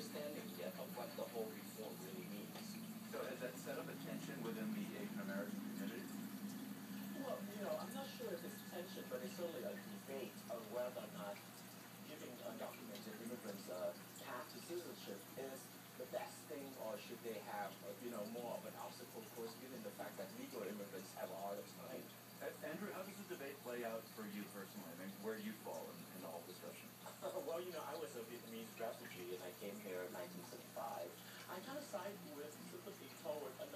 understanding yet of what the whole reform really means. So has that set up a tension within the side with, typically toward a